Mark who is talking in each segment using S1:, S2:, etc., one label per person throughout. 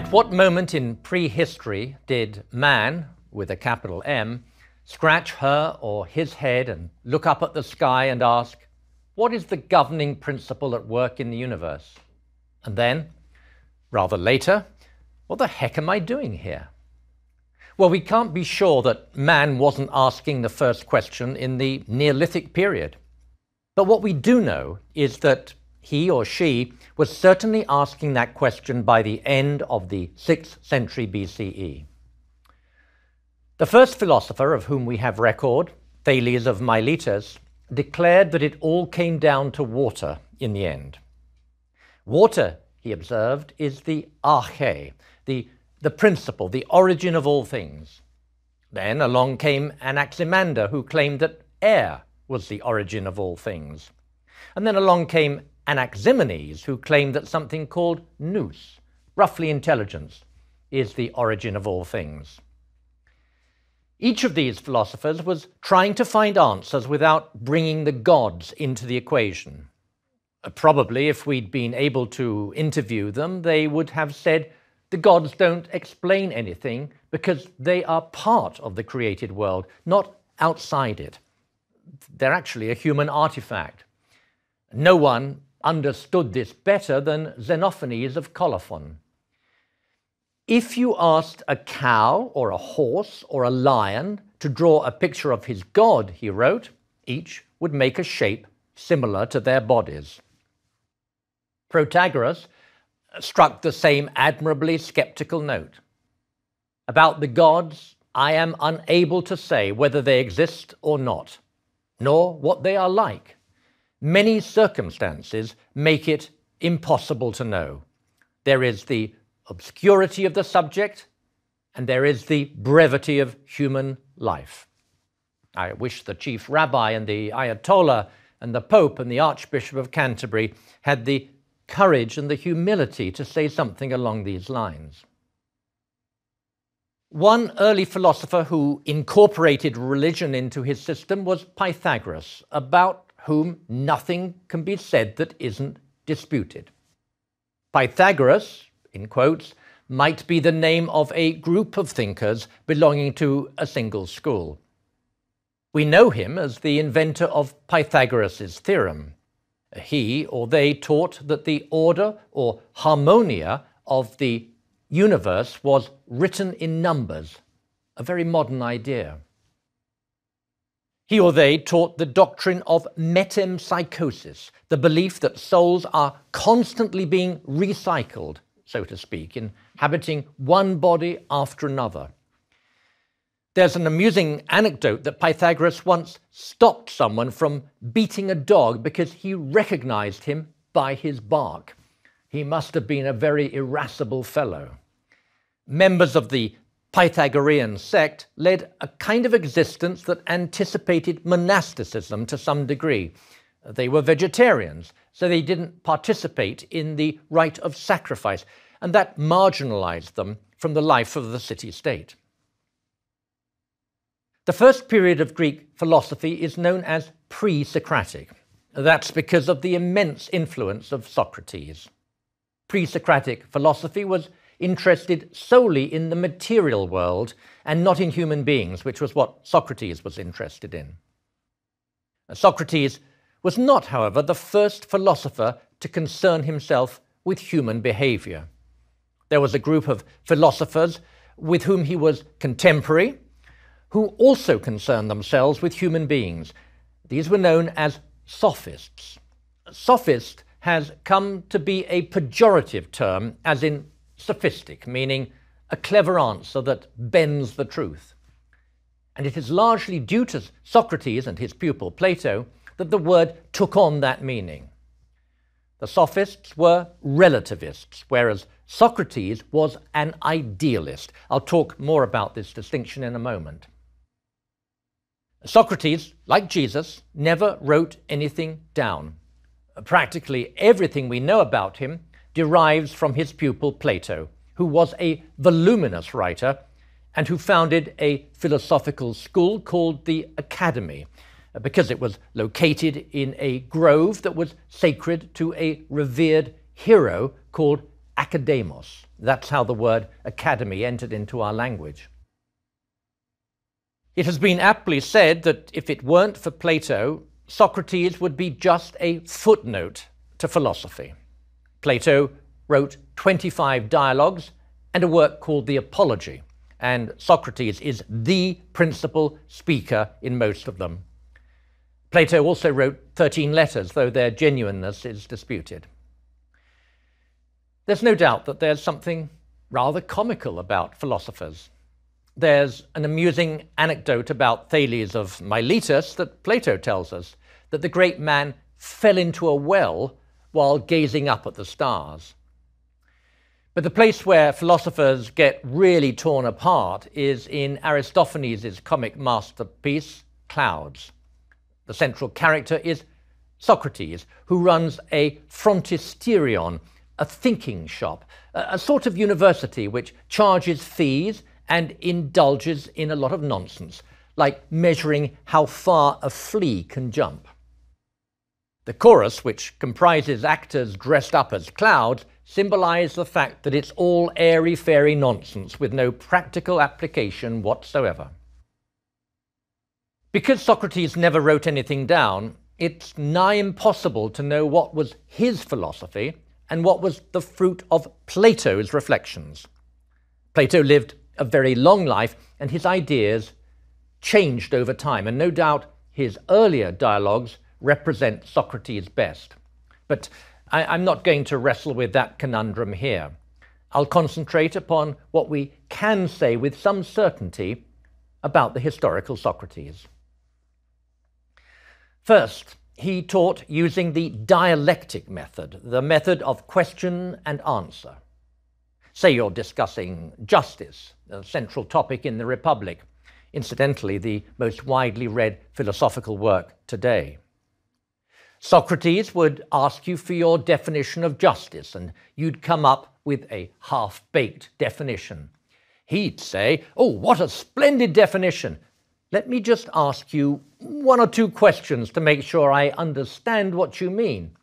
S1: At what moment in prehistory did man, with a capital M, scratch her or his head and look up at the sky and ask, What is the governing principle at work in the universe? And then, rather later, What the heck am I doing here? Well, we can't be sure that man wasn't asking the first question in the Neolithic period. But what we do know is that he or she was certainly asking that question by the end of the 6th century BCE. The first philosopher of whom we have record, Thales of Miletus, declared that it all came down to water in the end. Water, he observed, is the arche, the, the principle, the origin of all things. Then along came Anaximander, who claimed that air was the origin of all things. And then along came Anaximenes, who claimed that something called nous, roughly intelligence, is the origin of all things. Each of these philosophers was trying to find answers without bringing the gods into the equation. Uh, probably, if we'd been able to interview them, they would have said the gods don't explain anything because they are part of the created world, not outside it. They're actually a human artifact. No one understood this better than Xenophanes of Colophon. If you asked a cow or a horse or a lion to draw a picture of his god, he wrote, each would make a shape similar to their bodies. Protagoras struck the same admirably skeptical note. About the gods, I am unable to say whether they exist or not, nor what they are like. Many circumstances make it impossible to know. There is the obscurity of the subject, and there is the brevity of human life. I wish the chief rabbi and the Ayatollah and the Pope and the Archbishop of Canterbury had the courage and the humility to say something along these lines. One early philosopher who incorporated religion into his system was Pythagoras, about whom nothing can be said that isn't disputed. Pythagoras, in quotes, might be the name of a group of thinkers belonging to a single school. We know him as the inventor of Pythagoras' theorem. He or they taught that the order or harmonia of the universe was written in numbers, a very modern idea. He or they taught the doctrine of metempsychosis, the belief that souls are constantly being recycled so to speak, inhabiting one body after another. There's an amusing anecdote that Pythagoras once stopped someone from beating a dog because he recognized him by his bark. He must have been a very irascible fellow. Members of the Pythagorean sect led a kind of existence that anticipated monasticism to some degree. They were vegetarians, so they didn't participate in the rite of sacrifice, and that marginalized them from the life of the city state. The first period of Greek philosophy is known as pre Socratic. That's because of the immense influence of Socrates. Pre Socratic philosophy was interested solely in the material world and not in human beings, which was what Socrates was interested in. Socrates was not, however, the first philosopher to concern himself with human behavior. There was a group of philosophers with whom he was contemporary who also concerned themselves with human beings. These were known as sophists. Sophist has come to be a pejorative term, as in sophistic, meaning a clever answer that bends the truth. And it is largely due to Socrates and his pupil Plato that the word took on that meaning. The sophists were relativists, whereas Socrates was an idealist. I'll talk more about this distinction in a moment. Socrates, like Jesus, never wrote anything down. Practically everything we know about him derives from his pupil Plato, who was a voluminous writer and who founded a philosophical school called the Academy, because it was located in a grove that was sacred to a revered hero called academos. That's how the word academy entered into our language. It has been aptly said that if it weren't for Plato, Socrates would be just a footnote to philosophy. Plato wrote 25 dialogues and a work called the Apology, and Socrates is the principal speaker in most of them. Plato also wrote 13 letters, though their genuineness is disputed. There's no doubt that there's something rather comical about philosophers. There's an amusing anecdote about Thales of Miletus that Plato tells us that the great man fell into a well while gazing up at the stars. But the place where philosophers get really torn apart is in Aristophanes' comic masterpiece, Clouds. The central character is Socrates, who runs a phrontisterion, a thinking shop, a sort of university which charges fees and indulges in a lot of nonsense, like measuring how far a flea can jump. The chorus, which comprises actors dressed up as clouds, symbolize the fact that it's all airy fairy nonsense with no practical application whatsoever. Because Socrates never wrote anything down, it's nigh impossible to know what was his philosophy and what was the fruit of Plato's reflections. Plato lived a very long life, and his ideas changed over time, and no doubt his earlier dialogues represent Socrates best. But I, am not going to wrestle with that conundrum here. I'll concentrate upon what we can say with some certainty about the historical Socrates. First, he taught using the dialectic method, the method of question and answer. Say you're discussing justice, a central topic in the Republic, incidentally, the most widely read philosophical work today. Socrates would ask you for your definition of justice, and you'd come up with a half baked definition. He'd say, Oh, what a splendid definition! Let me just ask you one or two questions to make sure I understand what you mean.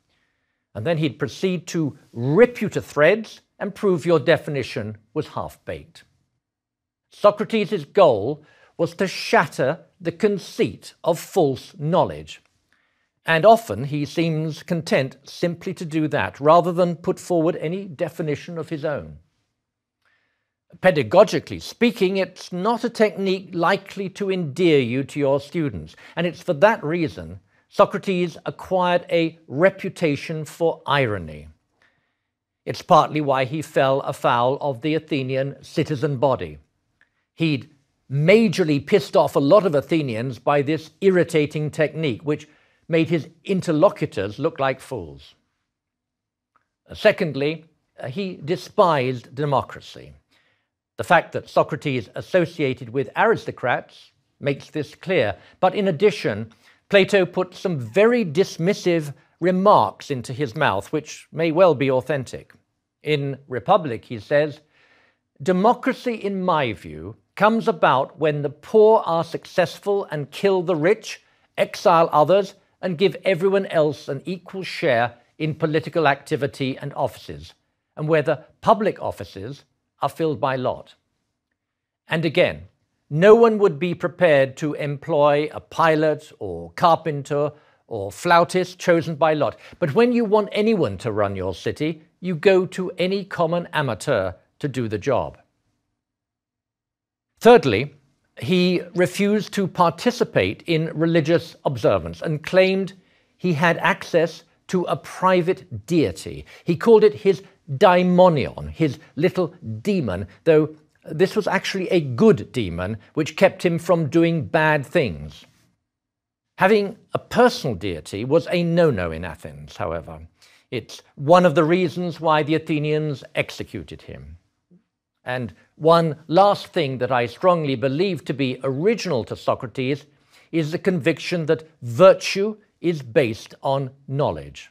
S1: And then he'd proceed to rip you to threads and prove your definition was half baked. Socrates' goal was to shatter the conceit of false knowledge. And often he seems content simply to do that rather than put forward any definition of his own. Pedagogically speaking, it's not a technique likely to endear you to your students, and it's for that reason Socrates acquired a reputation for irony. It's partly why he fell afoul of the Athenian citizen body. He'd majorly pissed off a lot of Athenians by this irritating technique, which made his interlocutors look like fools. Uh, secondly, uh, he despised democracy. The fact that Socrates associated with aristocrats makes this clear. But in addition, Plato put some very dismissive remarks into his mouth, which may well be authentic. In Republic, he says, Democracy, in my view, comes about when the poor are successful and kill the rich, exile others, and give everyone else an equal share in political activity and offices, and where the public offices are filled by lot. And again, no one would be prepared to employ a pilot or carpenter or flautist chosen by lot. But when you want anyone to run your city, you go to any common amateur to do the job. Thirdly, he refused to participate in religious observance and claimed he had access to a private deity. He called it his daimonion, his little demon, though this was actually a good demon which kept him from doing bad things. Having a personal deity was a no no in Athens, however. It's one of the reasons why the Athenians executed him. And one last thing that I strongly believe to be original to Socrates is the conviction that virtue is based on knowledge.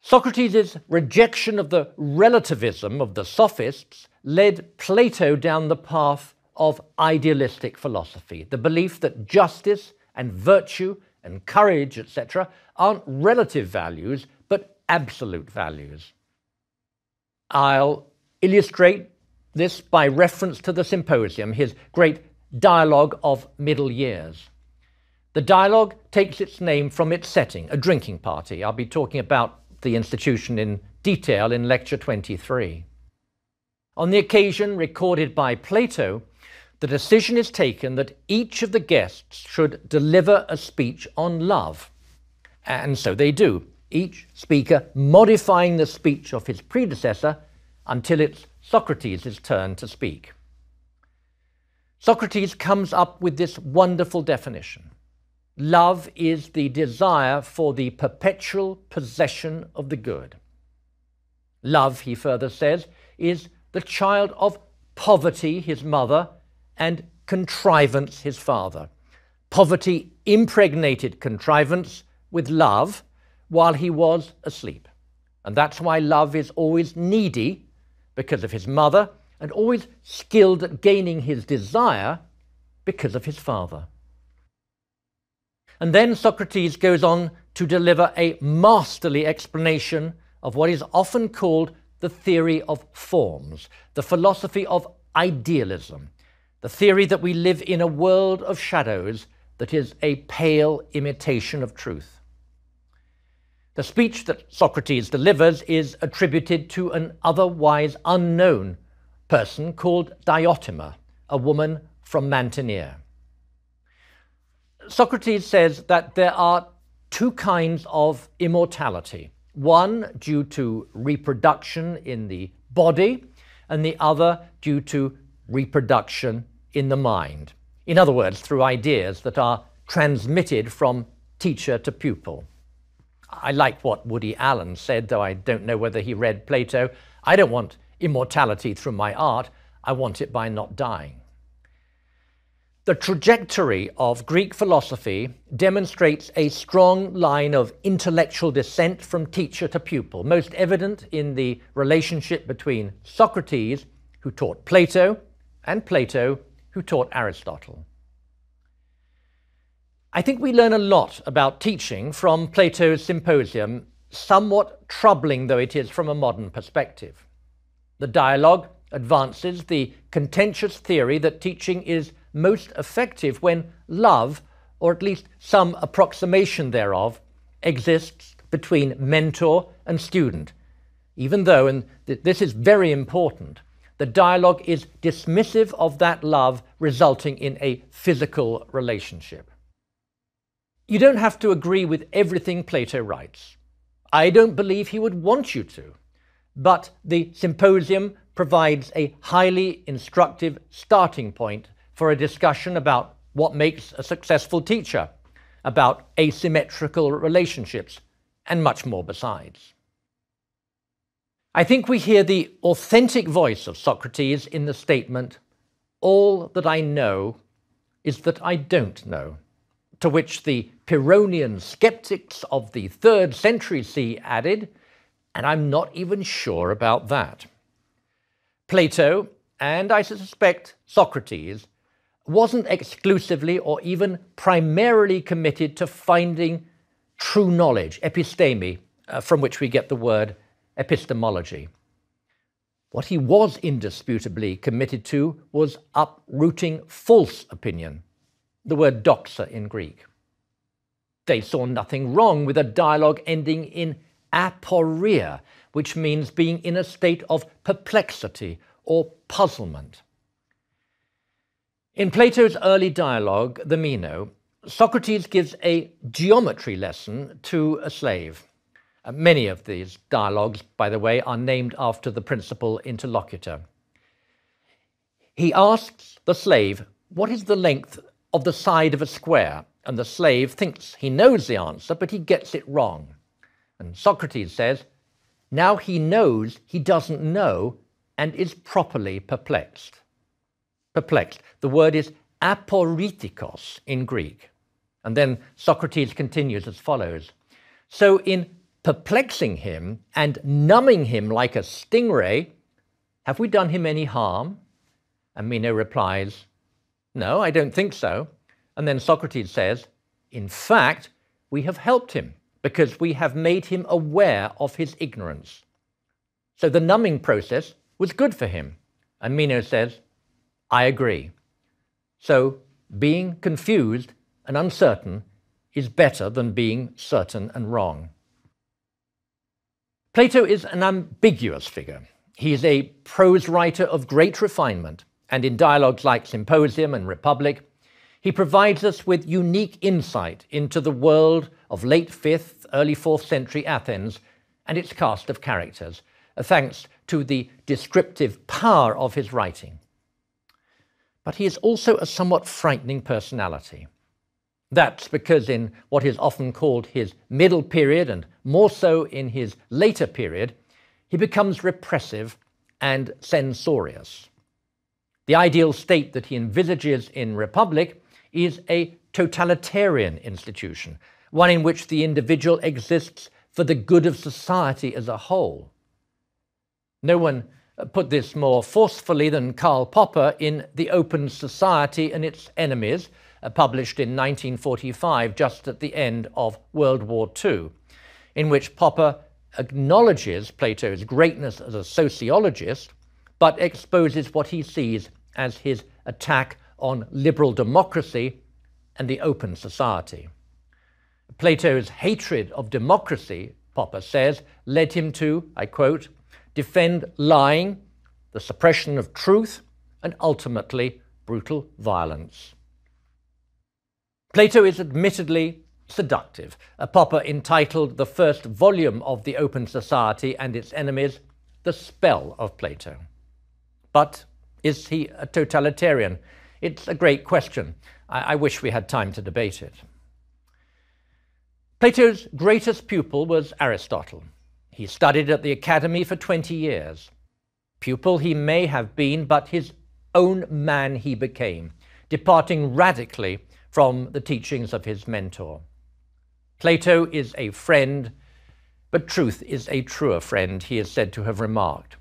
S1: Socrates' rejection of the relativism of the sophists led Plato down the path of idealistic philosophy, the belief that justice and virtue and courage, etc., aren't relative values, but absolute values. I'll illustrate this by reference to the symposium, his great dialogue of middle years. The dialogue takes its name from its setting, a drinking party. I'll be talking about the institution in detail in Lecture 23. On the occasion recorded by Plato, the decision is taken that each of the guests should deliver a speech on love. And so they do, each speaker modifying the speech of his predecessor until it's Socrates' turn to speak. Socrates comes up with this wonderful definition Love is the desire for the perpetual possession of the good. Love, he further says, is the child of poverty, his mother, and contrivance, his father. Poverty impregnated contrivance with love while he was asleep. And that's why love is always needy because of his mother and always skilled at gaining his desire because of his father. And then Socrates goes on to deliver a masterly explanation of what is often called the theory of forms, the philosophy of idealism, the theory that we live in a world of shadows that is a pale imitation of truth. The speech that Socrates delivers is attributed to an otherwise unknown person called Diotima, a woman from Mantinea. Socrates says that there are two kinds of immortality one due to reproduction in the body, and the other due to reproduction in the mind. In other words, through ideas that are transmitted from teacher to pupil. I like what Woody Allen said, though I don't know whether he read Plato. I don't want immortality through my art, I want it by not dying. The trajectory of Greek philosophy demonstrates a strong line of intellectual descent from teacher to pupil, most evident in the relationship between Socrates, who taught Plato, and Plato, who taught Aristotle. I think we learn a lot about teaching from Plato's Symposium, somewhat troubling though it is from a modern perspective. The dialogue advances the contentious theory that teaching is most effective when love, or at least some approximation thereof, exists between mentor and student. Even though, and th- this is very important, the dialogue is dismissive of that love resulting in a physical relationship. You don't have to agree with everything Plato writes. I don't believe he would want you to. But the symposium provides a highly instructive starting point for a discussion about what makes a successful teacher, about asymmetrical relationships, and much more besides. I think we hear the authentic voice of Socrates in the statement, All that I know is that I don't know, to which the Pyrrhonian skeptics of the third century C added, and I'm not even sure about that. Plato, and I suspect Socrates, wasn't exclusively or even primarily committed to finding true knowledge, episteme, uh, from which we get the word epistemology. What he was indisputably committed to was uprooting false opinion, the word doxa in Greek. They saw nothing wrong with a dialogue ending in aporia, which means being in a state of perplexity or puzzlement. In Plato's early dialogue, the Meno, Socrates gives a geometry lesson to a slave. Uh, many of these dialogues, by the way, are named after the principal interlocutor. He asks the slave, What is the length of the side of a square? And the slave thinks he knows the answer, but he gets it wrong. And Socrates says, Now he knows he doesn't know and is properly perplexed perplexed. The word is aporitikos in Greek. And then Socrates continues as follows So, in perplexing him and numbing him like a stingray, have we done him any harm? And Meno replies, No, I don't think so. And then Socrates says, In fact, we have helped him because we have made him aware of his ignorance. So the numbing process was good for him. And Meno says, I agree. So being confused and uncertain is better than being certain and wrong. Plato is an ambiguous figure. He is a prose writer of great refinement, and in dialogues like Symposium and Republic, he provides us with unique insight into the world of late 5th, early 4th century Athens and its cast of characters, uh, thanks to the descriptive power of his writing. But he is also a somewhat frightening personality. That's because in what is often called his middle period, and more so in his later period, he becomes repressive and censorious. The ideal state that he envisages in Republic is a totalitarian institution, one in which the individual exists for the good of society as a whole. No one put this more forcefully than Karl Popper in The Open Society and Its Enemies, uh, published in 1945, just at the end of World War II, in which Popper acknowledges Plato's greatness as a sociologist, but exposes what he sees as his attack on liberal democracy and the open society. Plato's hatred of democracy, Popper says, led him to, I quote, defend lying, the suppression of truth, and ultimately brutal violence. Plato is admittedly seductive. A Popper entitled the first volume of The Open Society and Its Enemies, The Spell of Plato. But is he a totalitarian? It's a great question. I, I wish we had time to debate it. Plato's greatest pupil was Aristotle. He studied at the academy for 20 years. Pupil he may have been, but his own man he became, departing radically from the teachings of his mentor. Plato is a friend, but truth is a truer friend, he is said to have remarked.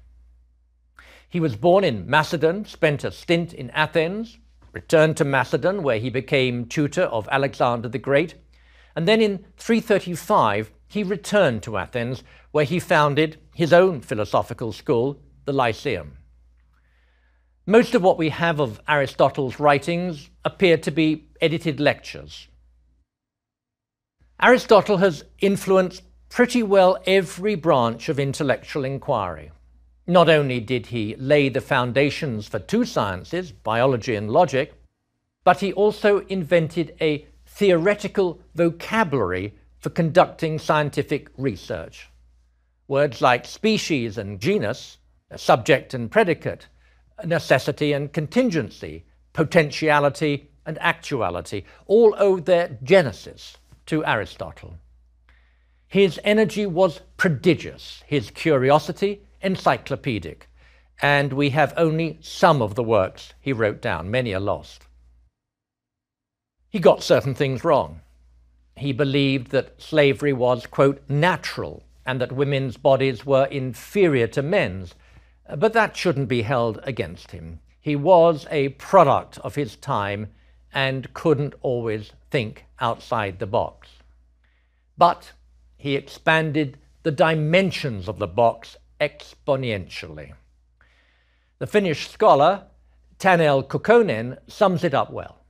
S1: He was born in Macedon, spent a stint in Athens, returned to Macedon, where he became tutor of Alexander the Great, and then in 335 he returned to Athens, where he founded his own philosophical school, the Lyceum. Most of what we have of Aristotle's writings appear to be edited lectures. Aristotle has influenced pretty well every branch of intellectual inquiry. Not only did he lay the foundations for two sciences, biology and logic, but he also invented a theoretical vocabulary for conducting scientific research. Words like species and genus, subject and predicate, necessity and contingency, potentiality and actuality, all owe their genesis to Aristotle. His energy was prodigious, his curiosity encyclopedic, and we have only some of the works he wrote down, many are lost. He got certain things wrong. He believed that slavery was, quote, natural and that women's bodies were inferior to men's, but that shouldn't be held against him. He was a product of his time and couldn't always think outside the box. But he expanded the dimensions of the box exponentially. The Finnish scholar Taneli Kukkonen sums it up well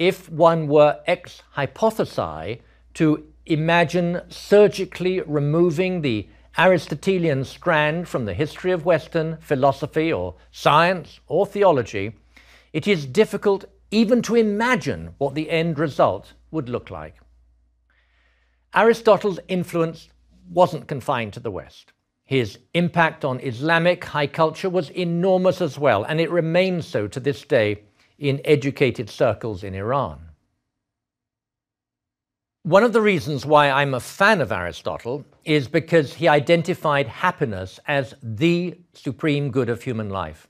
S1: if one were ex hypothesi to imagine surgically removing the Aristotelian strand from the history of Western philosophy or science or theology, it is difficult even to imagine what the end result would look like. Aristotle's influence wasn't confined to the West. His impact on Islamic high culture was enormous as well, and it remains so to this day in educated circles in Iran. One of the reasons why I'm a fan of Aristotle is because he identified happiness as the supreme good of human life.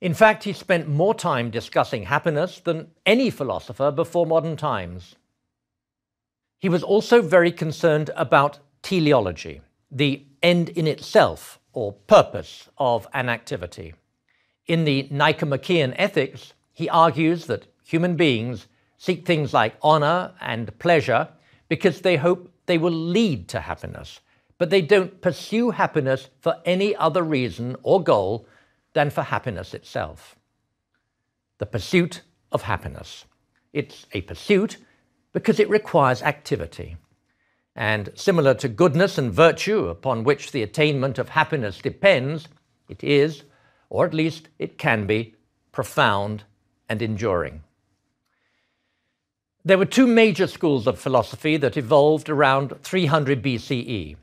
S1: In fact, he spent more time discussing happiness than any philosopher before modern times. He was also very concerned about teleology, the end in itself or purpose of an activity. In the Nicomachean Ethics, he argues that human beings seek things like honor and pleasure because they hope they will lead to happiness, but they don't pursue happiness for any other reason or goal than for happiness itself. The pursuit of happiness. It's a pursuit because it requires activity. And similar to goodness and virtue, upon which the attainment of happiness depends, it is, or at least it can be, profound and enduring. There were two major schools of philosophy that evolved around 300 BCE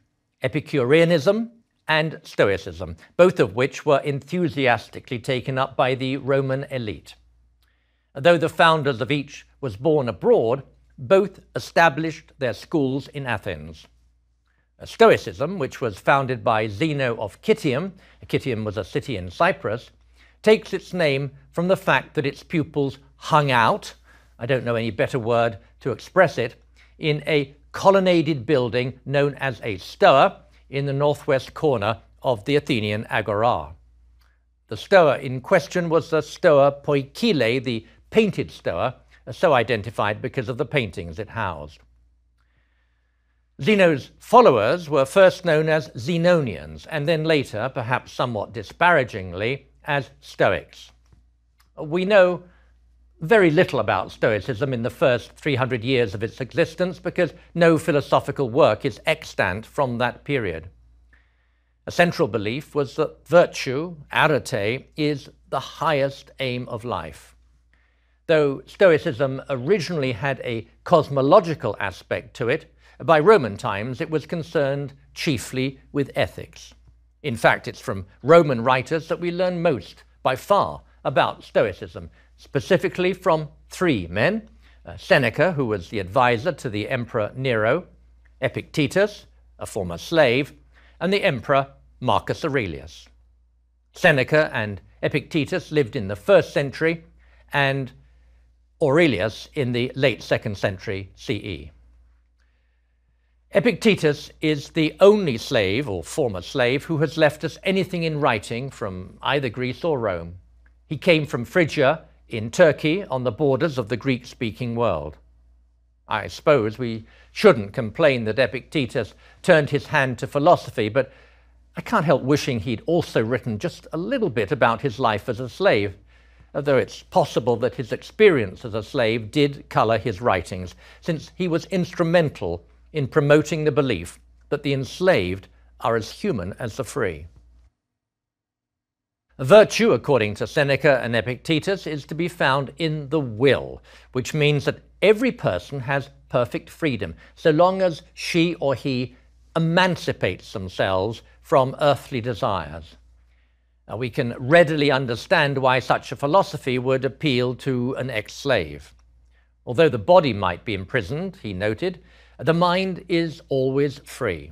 S1: Epicureanism and Stoicism, both of which were enthusiastically taken up by the Roman elite. Though the founders of each was born abroad, both established their schools in Athens. Stoicism, which was founded by Zeno of Citium, Citium was a city in Cyprus, takes its name from the fact that its pupils hung out, I don't know any better word to express it, in a colonnaded building known as a stoa in the northwest corner of the Athenian agora. The stoa in question was the Stoa Poikile, the painted stoa, so identified because of the paintings it housed. Zeno's followers were first known as Zenonians, and then later, perhaps somewhat disparagingly, as Stoics. We know very little about Stoicism in the first 300 years of its existence because no philosophical work is extant from that period. A central belief was that virtue, arete, is the highest aim of life. Though Stoicism originally had a cosmological aspect to it, by Roman times it was concerned chiefly with ethics. In fact, it's from Roman writers that we learn most, by far, about Stoicism, specifically from three men uh, Seneca, who was the advisor to the Emperor Nero, Epictetus, a former slave, and the Emperor Marcus Aurelius. Seneca and Epictetus lived in the first century, and Aurelius in the late second century CE. Epictetus is the only slave or former slave who has left us anything in writing from either Greece or Rome. He came from Phrygia in Turkey on the borders of the Greek speaking world. I suppose we shouldn't complain that Epictetus turned his hand to philosophy, but I can't help wishing he'd also written just a little bit about his life as a slave, though it's possible that his experience as a slave did colour his writings, since he was instrumental in promoting the belief that the enslaved are as human as the free. Virtue, according to Seneca and Epictetus, is to be found in the will, which means that every person has perfect freedom, so long as she or he emancipates themselves from earthly desires. We can readily understand why such a philosophy would appeal to an ex slave. Although the body might be imprisoned, he noted, the mind is always free.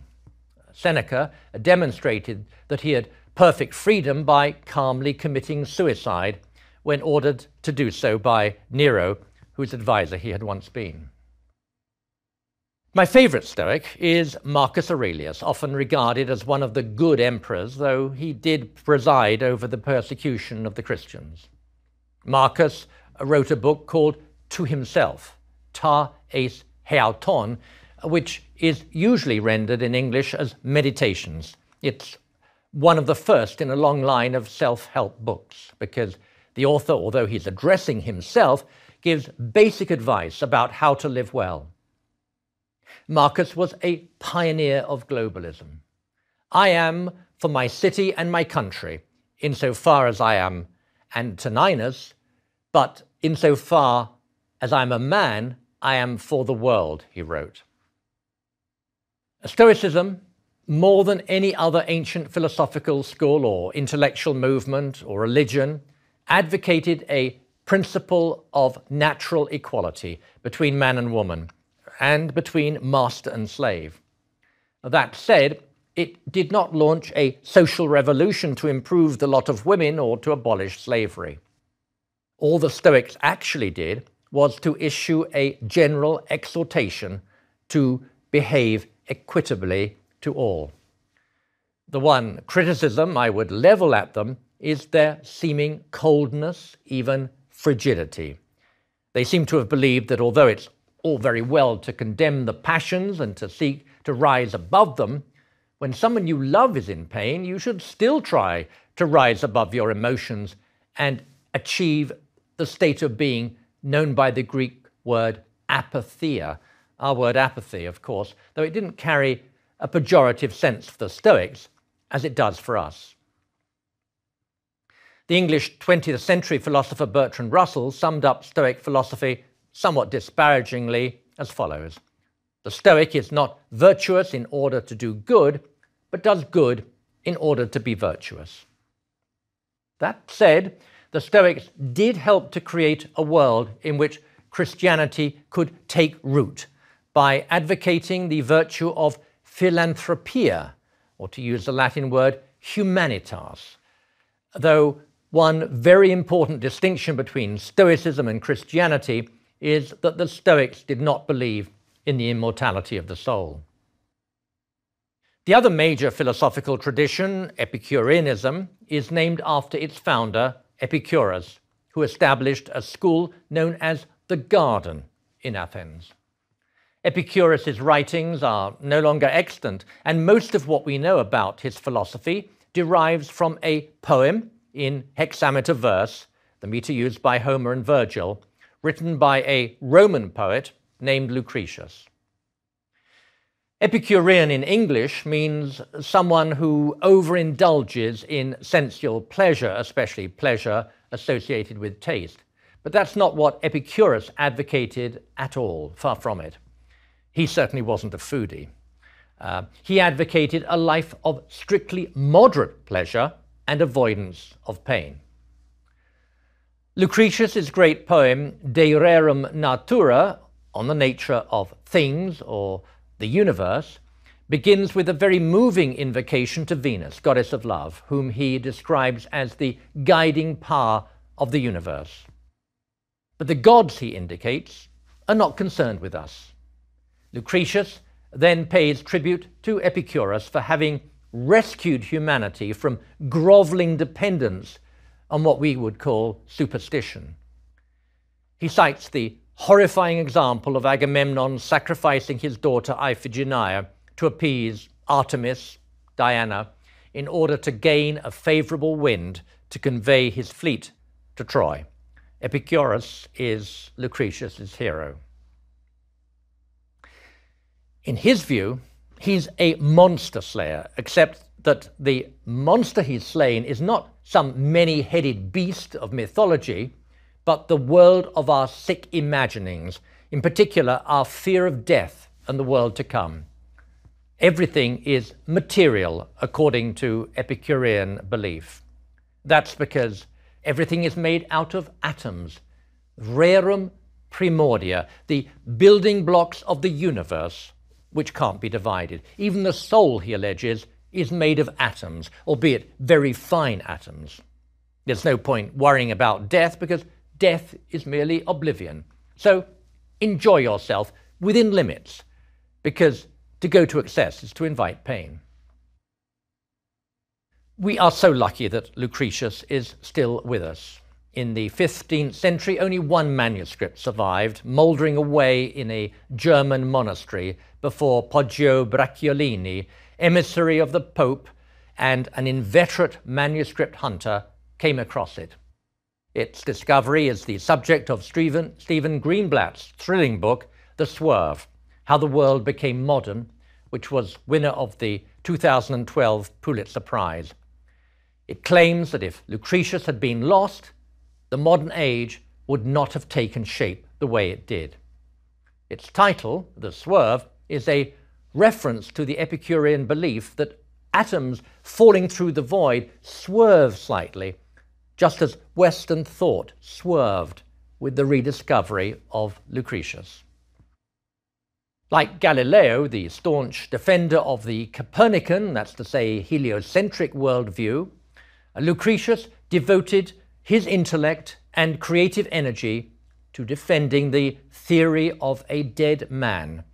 S1: Seneca demonstrated that he had perfect freedom by calmly committing suicide when ordered to do so by Nero, whose advisor he had once been. My favorite Stoic is Marcus Aurelius, often regarded as one of the good emperors, though he did preside over the persecution of the Christians. Marcus wrote a book called To Himself, Ta Eis Heauton, which is usually rendered in English as Meditations. It's one of the first in a long line of self help books because the author, although he's addressing himself, gives basic advice about how to live well. Marcus was a pioneer of globalism. I am for my city and my country, insofar as I am Antoninus, but insofar as I'm a man, I am for the world, he wrote. Stoicism more than any other ancient philosophical school or intellectual movement or religion, advocated a principle of natural equality between man and woman and between master and slave. That said, it did not launch a social revolution to improve the lot of women or to abolish slavery. All the Stoics actually did was to issue a general exhortation to behave equitably to all. The one criticism I would level at them is their seeming coldness, even frigidity. They seem to have believed that although it's all very well to condemn the passions and to seek to rise above them, when someone you love is in pain, you should still try to rise above your emotions and achieve the state of being known by the Greek word apatheia. Our word apathy, of course, though it didn't carry a pejorative sense for the Stoics, as it does for us. The English 20th century philosopher Bertrand Russell summed up Stoic philosophy somewhat disparagingly as follows The Stoic is not virtuous in order to do good, but does good in order to be virtuous. That said, the Stoics did help to create a world in which Christianity could take root by advocating the virtue of philanthropia, or to use the Latin word, humanitas. Though one very important distinction between Stoicism and Christianity is that the Stoics did not believe in the immortality of the soul. The other major philosophical tradition, Epicureanism, is named after its founder, Epicurus, who established a school known as the Garden in Athens. Epicurus's writings are no longer extant, and most of what we know about his philosophy derives from a poem in hexameter verse, the meter used by Homer and Virgil, written by a Roman poet named Lucretius. Epicurean in English means someone who overindulges in sensual pleasure, especially pleasure associated with taste. But that's not what Epicurus advocated at all, far from it. He certainly wasn't a foodie. Uh, he advocated a life of strictly moderate pleasure and avoidance of pain. Lucretius's great poem De Rerum Natura, on the nature of things or the universe, begins with a very moving invocation to Venus, goddess of love, whom he describes as the guiding power of the universe. But the gods, he indicates, are not concerned with us. Lucretius then pays tribute to Epicurus for having rescued humanity from groveling dependence on what we would call superstition. He cites the horrifying example of Agamemnon sacrificing his daughter Iphigenia to appease Artemis, Diana, in order to gain a favorable wind to convey his fleet to Troy. Epicurus is Lucretius's hero. In his view, he's a monster slayer, except that the monster he's slain is not some many headed beast of mythology, but the world of our sick imaginings, in particular, our fear of death and the world to come. Everything is material according to Epicurean belief. That's because everything is made out of atoms, rerum primordia, the building blocks of the universe, which can't be divided. Even the soul, he alleges, is made of atoms, albeit very fine atoms. There's no point worrying about death because death is merely oblivion. So enjoy yourself within limits, because to go to excess is to invite pain. We are so lucky that Lucretius is still with us. In the 15th century, only one manuscript survived, mouldering away in a German monastery before Poggio Bracciolini, emissary of the Pope and an inveterate manuscript hunter, came across it. Its discovery is the subject of Stephen, Stephen Greenblatt's thrilling book, The Swerve How the World Became Modern, which was winner of the 2012 Pulitzer Prize. It claims that if Lucretius had been lost, the modern age would not have taken shape the way it did. Its title, The Swerve, is a reference to the Epicurean belief that atoms falling through the void swerve slightly just as Western thought swerved with the rediscovery of Lucretius. Like Galileo, the staunch defender of the Copernican, that's to say, heliocentric worldview, Lucretius devoted his intellect and creative energy to defending the theory of a dead man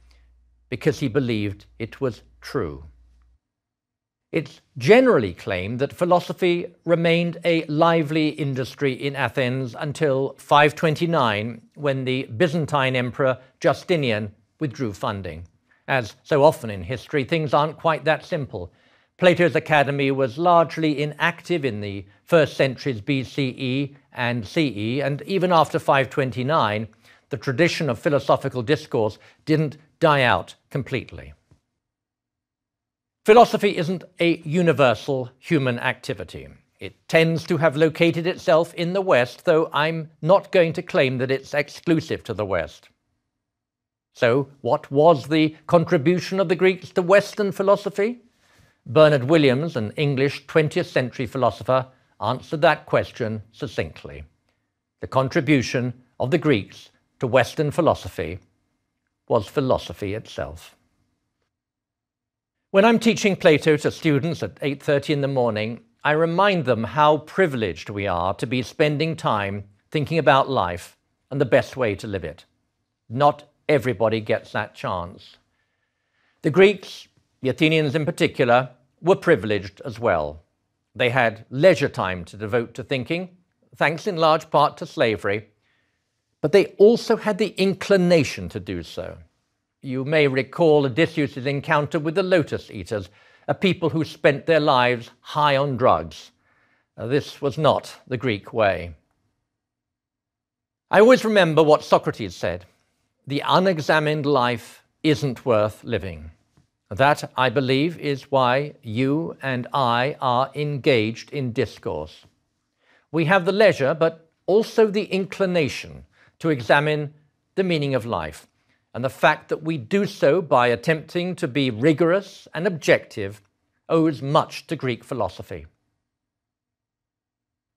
S1: because he believed it was true. It's generally claimed that philosophy remained a lively industry in Athens until 529, when the Byzantine Emperor Justinian withdrew funding. As so often in history, things aren't quite that simple. Plato's academy was largely inactive in the first centuries BCE and CE, and even after 529, the tradition of philosophical discourse didn't die out completely. Philosophy isn't a universal human activity. It tends to have located itself in the West, though I'm not going to claim that it's exclusive to the West. So, what was the contribution of the Greeks to Western philosophy? Bernard Williams, an English 20th century philosopher, answered that question succinctly. The contribution of the Greeks to Western philosophy was philosophy itself. When I'm teaching Plato to students at 8:30 in the morning, I remind them how privileged we are to be spending time thinking about life and the best way to live it. Not everybody gets that chance. The Greeks, the Athenians in particular, were privileged as well. They had leisure time to devote to thinking, thanks in large part to slavery, but they also had the inclination to do so. You may recall Odysseus' encounter with the lotus eaters, a people who spent their lives high on drugs. Uh, this was not the Greek way. I always remember what Socrates said the unexamined life isn't worth living. That, I believe, is why you and I are engaged in discourse. We have the leisure, but also the inclination to examine the meaning of life and the fact that we do so by attempting to be rigorous and objective owes much to Greek philosophy.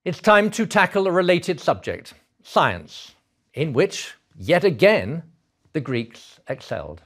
S1: It's time to tackle a related subject, science, in which, yet again, the Greeks excelled.